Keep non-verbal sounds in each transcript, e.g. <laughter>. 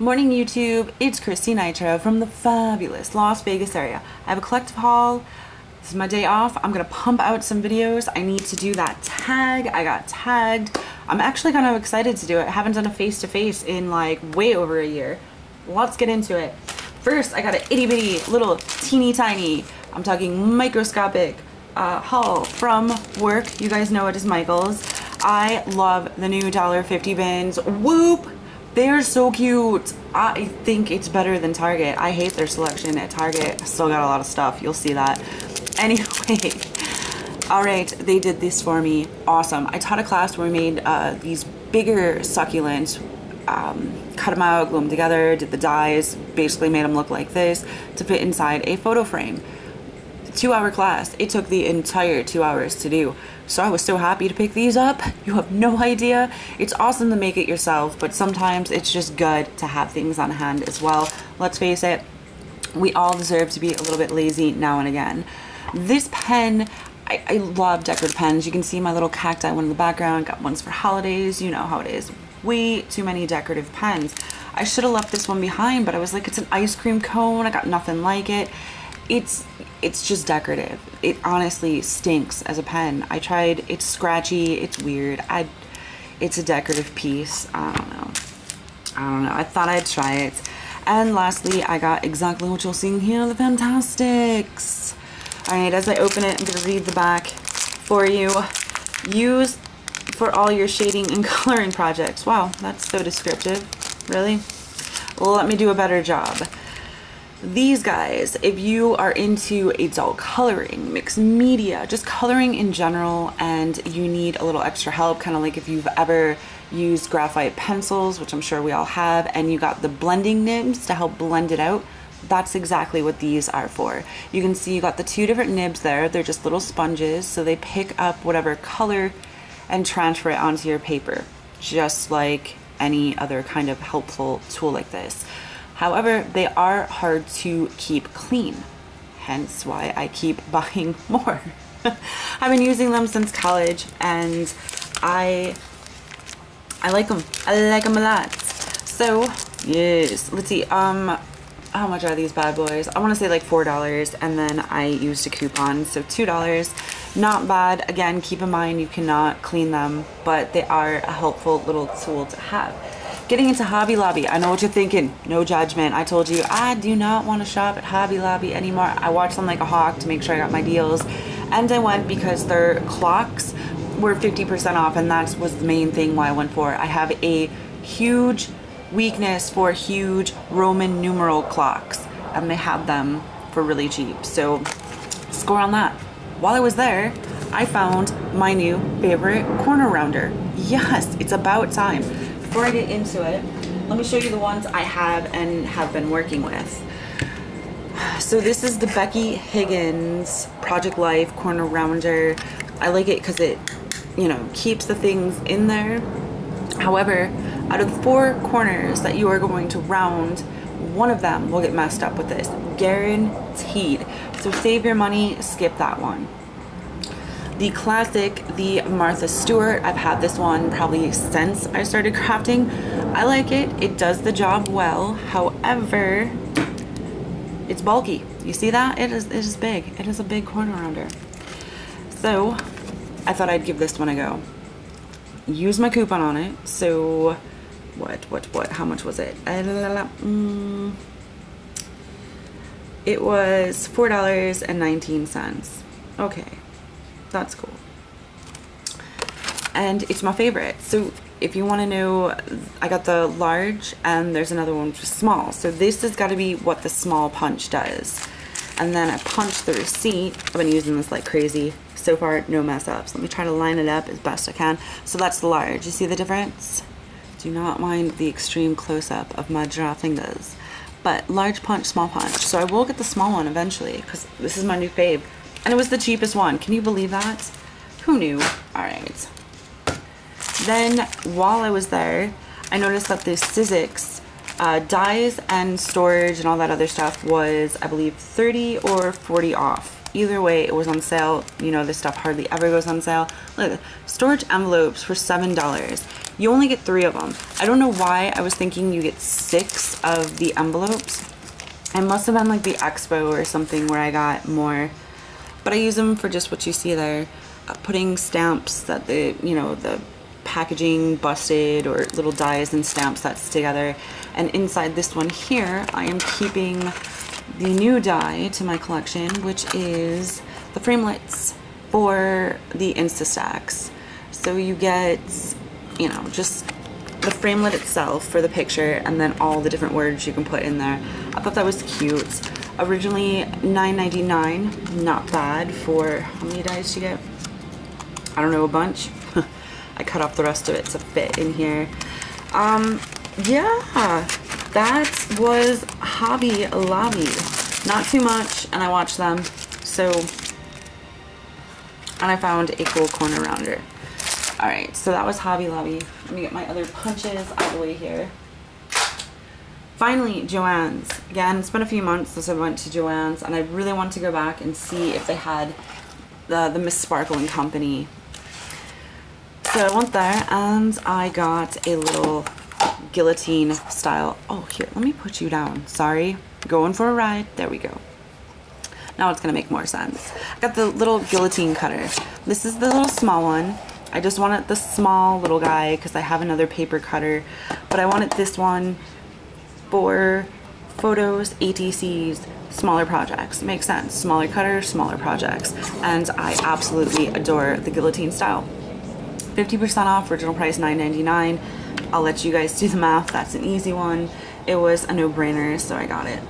Morning YouTube, it's Kristy Nitro from the fabulous Las Vegas area. I have a collective haul. This is my day off. I'm gonna pump out some videos. I need to do that tag. I got tagged. I'm actually kind of excited to do it. I haven't done a face-to-face -face in like way over a year. Let's get into it. First, I got an itty bitty little teeny tiny, I'm talking microscopic uh, haul from work. You guys know it is Michael's. I love the new $1.50 bins. Whoop! They're so cute. I think it's better than Target. I hate their selection at Target. Still got a lot of stuff. You'll see that. <laughs> Anyway, all right, they did this for me. Awesome. I taught a class where we made uh, these bigger succulents, um, cut them out, glue them together, did the dies, basically made them look like this to fit inside a photo frame two hour class. It took the entire two hours to do. So I was so happy to pick these up. You have no idea. It's awesome to make it yourself, but sometimes it's just good to have things on hand as well. Let's face it, we all deserve to be a little bit lazy now and again. This pen, I, I love decorative pens. You can see my little cacti one in the background. Got ones for holidays. You know how it is. Way too many decorative pens. I should have left this one behind, but I was like, it's an ice cream cone. I got nothing like it it's it's just decorative. It honestly stinks as a pen. I tried, it's scratchy, it's weird. I it's a decorative piece. I don't know. I don't know. I thought I'd try it. And lastly, I got exactly what you're seeing here, the Fantastix. Alright, as I open it, I'm going to read the back for you. Use for all your shading and <laughs> coloring projects. Wow, that's so descriptive. Really? Let me do a better job these guys, if you are into adult coloring, mixed media, just coloring in general, and you need a little extra help, kind of like if you've ever used graphite pencils, which I'm sure we all have, and you got the blending nibs to help blend it out, that's exactly what these are for. You can see you got the two different nibs there. They're just little sponges, so they pick up whatever color and transfer it onto your paper, just like any other kind of helpful tool like this. However, they are hard to keep clean, hence why I keep <laughs> buying more. <laughs> I've been using them since college and I I like them. I like them a lot. So, yes, let's see. Um how much are these bad boys? I want to say like $4 and then I used a coupon, so $2. Not bad. Again, keep in mind you cannot clean them, but they are a helpful little tool to have. Getting into Hobby Lobby, I know what you're thinking. No judgment. I told you I do not want to shop at Hobby Lobby anymore. I watched them like a hawk to make sure I got my deals. And I went because their clocks were 50% off and that was the main thing why I went for it. I have a huge weakness for huge Roman numeral clocks and they had them for really cheap. So score on that. While I was there, I found my new favorite corner rounder. Yes, it's about time before I get into it, let me show you the ones I have and have been working with. So this is the Becky Higgins Project Life Corner Rounder. I like it because it, you know, keeps the things in there. However, out of the four corners that you are going to round, one of them will get messed up with this. Guaranteed. So save your money, skip that one. The classic, the Martha Stewart. I've had this one probably since I started crafting. I like it. It does the job well. However, it's bulky. You see that? It is, it is big. It is a big corner rounder. So I thought I'd give this one a go. Use my coupon on it. So what, what, what, how much was it? Mm, it was $4.19. Okay that's cool. And it's my favorite. So if you want to know, I got the large and there's another one which is small. So this has got to be what the small punch does. And then I punch the receipt. I've been using this like crazy. So far, no mess ups. Let me try to line it up as best I can. So that's the large. You see the difference? Do not mind the extreme close-up of my dry fingers. But large punch, small punch. So I will get the small one eventually because this is my new fave. And it was the cheapest one. Can you believe that? Who knew? All right. Then while I was there, I noticed that the Sizzix uh, dies and storage and all that other stuff was, I believe, 30 or 40 off. Either way, it was on sale. You know, this stuff hardly ever goes on sale. Look, storage envelopes for $7. You only get three of them. I don't know why I was thinking you get six of the envelopes. It must have been like the expo or something where I got more. But I use them for just what you see there. Uh, putting stamps that the, you know, the packaging busted or little dies and stamps that's together. And inside this one here, I am keeping the new die to my collection, which is the framelits for the Instastacks. So you get, you know, just the framelit itself for the picture and then all the different words you can put in there. I thought that was cute. Originally $9.99, not bad for, how many dies did you get? I don't know, a bunch. <laughs> I cut off the rest of it to fit in here. Um, yeah, that was Hobby Lobby. Not too much, and I watched them, so, and I found a cool corner rounder. All right, so that was Hobby Lobby. Let me get my other punches out of the way here. Finally, Joann's. Again, it's been a few months since I went to Joann's, and I really want to go back and see if they had the, the Miss Sparkle and Company. So I went there, and I got a little guillotine style. Oh, here, let me put you down. Sorry, going for a ride. There we go. Now it's gonna make more sense. I got the little guillotine cutter. This is the little small one. I just wanted the small little guy because I have another paper cutter, but I wanted this one for photos, ATCs, smaller projects. Makes sense. Smaller cutter, smaller projects. And I absolutely adore the guillotine style. 50% off, original price $9.99. I'll let you guys do the math. That's an easy one. It was a no-brainer, so I got it.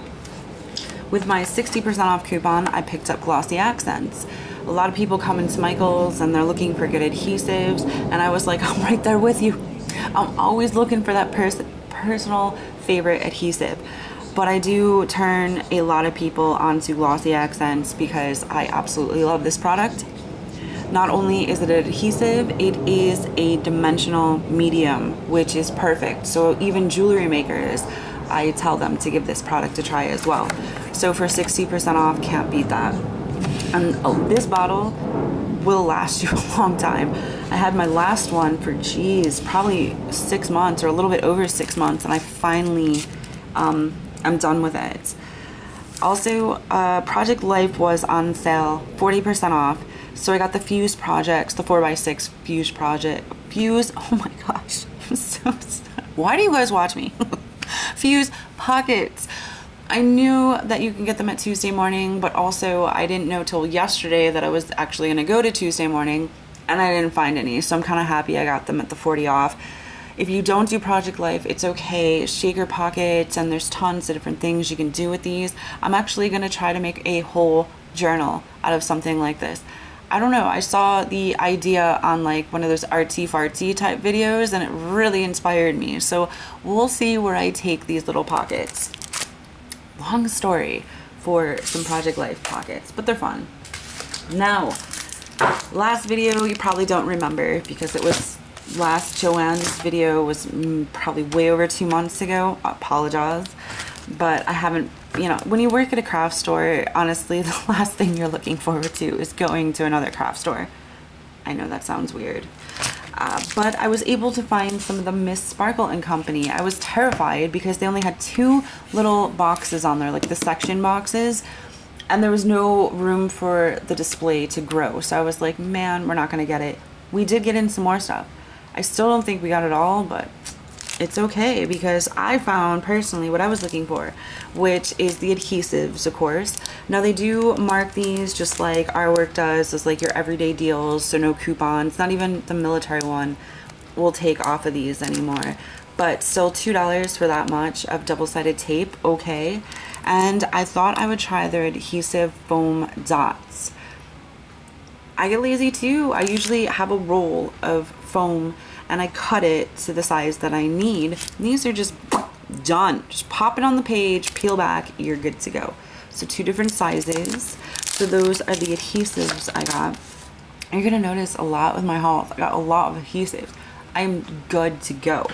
With my 60% off coupon, I picked up Glossy Accents a lot of people come into Michael's and they're looking for good adhesives and I was like <laughs> I'm right there with you I'm always looking for that pers personal favorite adhesive but I do turn a lot of people onto glossy accents because I absolutely love this product. Not only is it an adhesive it is a dimensional medium which is perfect. So even jewelry makers I tell them to give this product a try as well. So for 60% off can't beat that. And oh, this bottle will last you <laughs> a long time. I had my last one for, geez, probably six months or a little bit over six months, and I finally, um, I'm done with it. Also, uh, Project Life was on sale, 40% off. So I got the Fuse projects, the 4x6 Fuse project. Fuse, <laughs> oh my gosh, I'm so <laughs> Why do you guys watch me? Fuse pockets. I knew that you can get them at Tuesday morning, but also I didn't know till yesterday that I was actually going to go to Tuesday morning and I didn't find any. So I'm kind of happy I got them at the 40 off. If you don't do Project Life, it's okay. Shaker pockets and there's tons of different things you can do with these. I'm actually going to try to make a whole journal out of something like this. I don't know, I saw the idea on like one of those artsy fartsy type videos and it really inspired me. So we'll see where I take these little pockets long story for some Project Life pockets, but they're fun. Now, last video you probably don't remember because it was last Joann's video was mm, probably way over two months ago. I apologize. But I haven't, you know, when you work at a craft store, honestly, <laughs> the last thing you're looking forward to is going to another craft store. I know that sounds weird. Uh, but I was able to find some of the Miss Sparkle and Company. I was terrified because they only had two little boxes on there, like the section boxes, and there was no room for the display to grow. So I was like, man, we're not going to get it. We did get in some more stuff. I still don't think we got it all, but it's okay because I found personally what I was looking for, which is the adhesives, of course. Now they do mark these just like our work does, as like your everyday deals, so no coupons, not even the military one will take off of these anymore. But still $2 for that much of double-sided tape, okay. And I thought I would try their adhesive foam dots. I get lazy too. I usually have a roll of foam and I cut it to the size that I need. These are just done. Just pop it on the page, peel back, you're good to go. So two different sizes. So those are the adhesives I got. You're gonna notice a lot with my haul. I got a lot of adhesives. I'm good to go.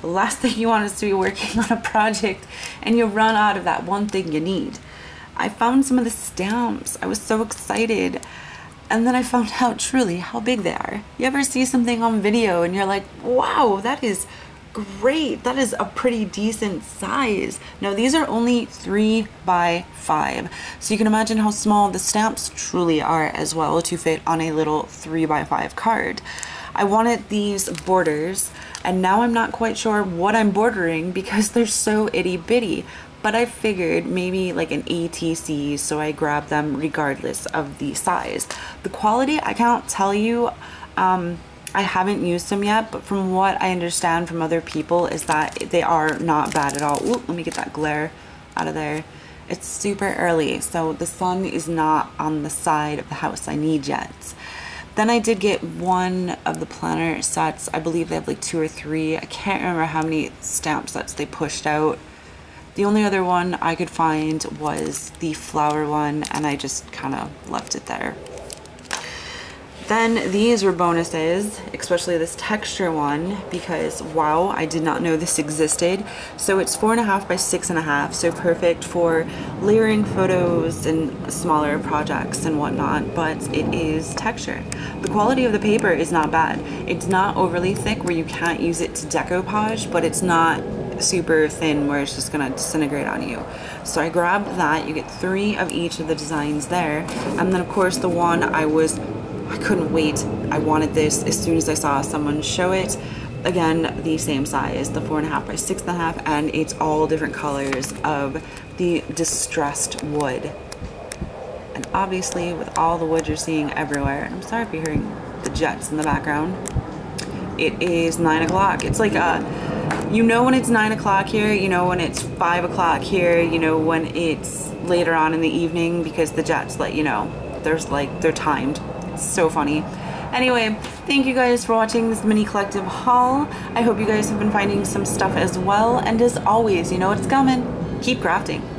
The last <laughs> thing you want is to be working <laughs> on a project and you run out of that one thing you need. I found some of the stamps. I was so excited And then I found <laughs> out truly how big they are. You ever see something on video and you're like, wow, that is great. That is a pretty decent size. Now these are only three by five. So you can imagine how small the stamps truly are as well to fit on a little three by five card. I wanted these borders and now I'm not quite sure what I'm bordering because they're so itty bitty but I figured maybe like an ATC so I grabbed them regardless of the size. The quality I can't tell you um, I haven't used them yet, but from what I understand from other people is that they are not bad at all. Ooh, let me get that glare out of there. It's super early, so the sun is not on the side of the house I need yet. Then I did get one of the planner sets. I believe they have like two or three. I can't remember how many stamp sets they pushed out. The only other one I could find was the flower one and I just kind of left it there. Then these were bonuses, especially this texture one, because wow, I did not know this existed. So it's four and a half by six and a half, so perfect for layering photos and smaller projects and whatnot, but it is texture. The quality of the paper is not bad. It's not overly thick where you can't use it to decoupage, but it's not super thin where it's just gonna disintegrate on you. So I grabbed that, you get three of each of the designs there. And then of course the one I was I couldn't wait. I wanted this as soon as I saw someone show it. Again, the same size, the four and a half by six and a half, and it's all different colors of the distressed wood. And obviously with all the wood you're seeing everywhere, I'm sorry if you're hearing the jets in the background, it is nine o'clock. It's like a, you know when it's nine o'clock here, you know when it's five o'clock here, you know when it's later on in the evening because the jets let you know. There's like, they're timed It's so funny. Anyway, thank you guys for watching this mini collective haul. I hope you guys have been finding some stuff as well. And as always, you know what's coming. Keep crafting.